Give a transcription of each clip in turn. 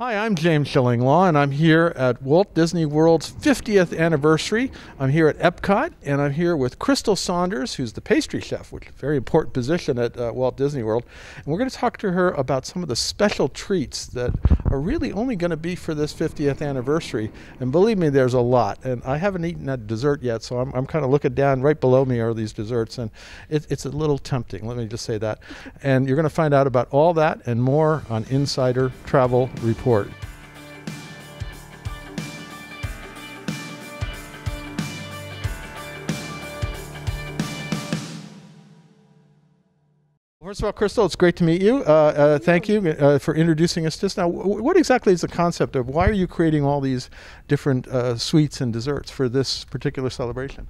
Hi, I'm James Shillinglaw, and I'm here at Walt Disney World's 50th anniversary. I'm here at Epcot, and I'm here with Crystal Saunders, who's the pastry chef, which is a very important position at uh, Walt Disney World. And we're going to talk to her about some of the special treats that are really only going to be for this 50th anniversary. And believe me, there's a lot. And I haven't eaten that dessert yet, so I'm, I'm kind of looking down. Right below me are these desserts, and it, it's a little tempting. Let me just say that. And you're going to find out about all that and more on Insider Travel Report. First of all, Crystal, it's great to meet you. Uh, uh, thank you uh, for introducing us just. Now, w- what exactly is the concept of why are you creating all these different uh, sweets and desserts for this particular celebration?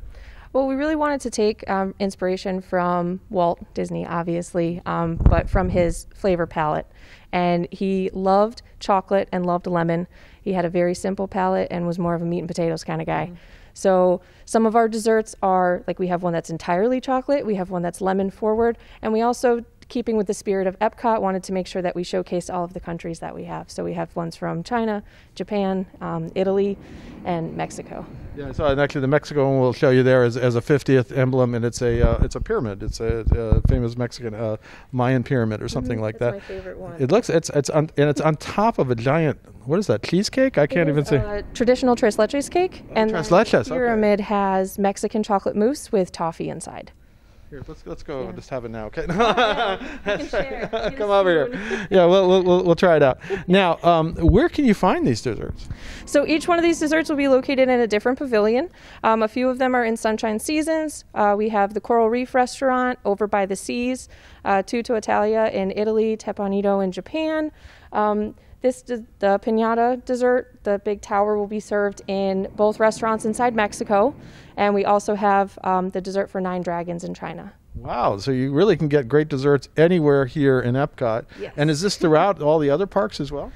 Well, we really wanted to take um, inspiration from Walt Disney, obviously, um, but from his flavor palette. And he loved chocolate and loved lemon. He had a very simple palate and was more of a meat and potatoes kind of guy. Mm-hmm. So some of our desserts are like we have one that's entirely chocolate, we have one that's lemon forward, and we also keeping with the spirit of Epcot, wanted to make sure that we showcase all of the countries that we have. So we have ones from China, Japan, um, Italy, and Mexico. Yeah, so and actually the Mexico one we'll show you there as, as a 50th emblem, and it's a uh, it's a pyramid. It's a, a famous Mexican uh, Mayan pyramid or something mm-hmm. like That's that. My favorite one. It looks it's it's on, and it's on top of a giant what is that cheesecake? I can't even see. Uh, traditional tres leches cake, oh, and tres leches. The pyramid okay. has Mexican chocolate mousse with toffee inside. Here, let's let's go. Yeah. Just have it now, okay? Come over here. Yeah, we'll, we'll, we'll try it out. Now, um, where can you find these desserts? So each one of these desserts will be located in a different pavilion. Um, a few of them are in Sunshine Seasons. Uh, we have the Coral Reef Restaurant over by the seas, uh, Tutto Italia in Italy, Teppan in Japan. Um, this the pinata dessert, the big tower, will be served in both restaurants inside Mexico, and we also have um, the dessert for Nine Dragons in China. Wow! So you really can get great desserts anywhere here in Epcot. Yes. And is this throughout all the other parks as well?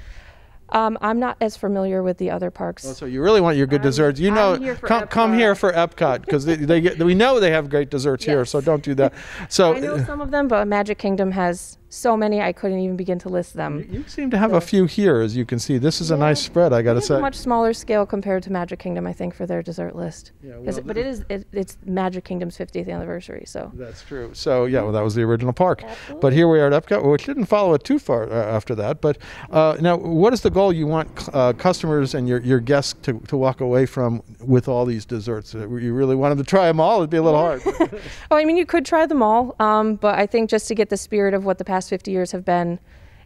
Um, I'm not as familiar with the other parks. Oh, so you really want your good I'm, desserts? You know, come, come here for Epcot because they, they get, we know they have great desserts yes. here. So don't do that. So I know some of them, but Magic Kingdom has so many I couldn't even begin to list them. You seem to have so. a few here, as you can see. This is yeah. a nice spread, I got to say. A much smaller scale compared to Magic Kingdom, I think, for their dessert list. Yeah, well, it, but it is it, it's Magic Kingdom's 50th anniversary, so that's true. So yeah, well, that was the original park. Absolutely. But here we are at Epcot, which didn't follow it too far uh, after that. But uh, now, what is the goal you want uh, customers and your, your guests to, to walk away from with all these desserts? Uh, you really want them to try them all? It'd be a little hard. oh, I mean, you could try them all, um, but I think just to get the spirit of what the past 50 years have been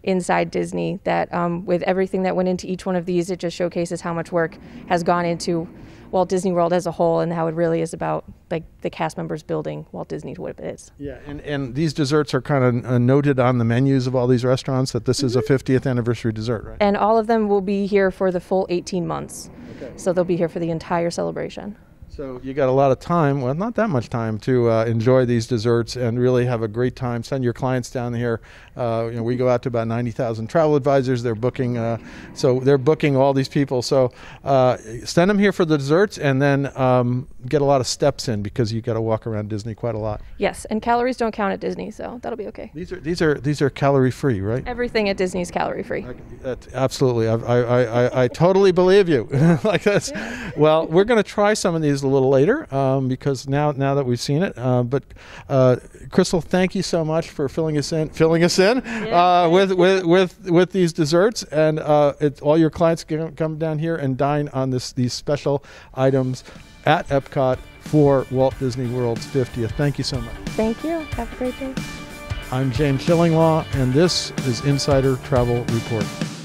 inside Disney. That um, with everything that went into each one of these, it just showcases how much work has gone into Walt Disney World as a whole, and how it really is about like the cast members building Walt Disney to what it is. Yeah, and and these desserts are kind of uh, noted on the menus of all these restaurants that this mm-hmm. is a 50th mm-hmm. anniversary dessert, right? And all of them will be here for the full 18 months. Okay. So they'll be here for the entire celebration. So you got a lot of time, well, not that much time to uh, enjoy these desserts and really have a great time. Send your clients down here. Uh, you know, we go out to about 90,000 travel advisors. They're booking, uh, so they're booking all these people. So uh, send them here for the desserts and then um, get a lot of steps in because you got to walk around Disney quite a lot. Yes, and calories don't count at Disney, so that'll be okay. These are these are these are calorie free, right? Everything at Disney is calorie free. absolutely, I, I, I, I, totally believe you. like this. Yeah. Well, we're going to try some of these little later um, because now now that we've seen it. Uh, but uh, Crystal, thank you so much for filling us in, filling us in yeah. uh, with, with with with these desserts, and uh, all your clients can come down here and dine on this these special items at Epcot for Walt Disney World's 50th. Thank you so much. Thank you. Have a great day. I'm James Shillinglaw, and this is Insider Travel Report.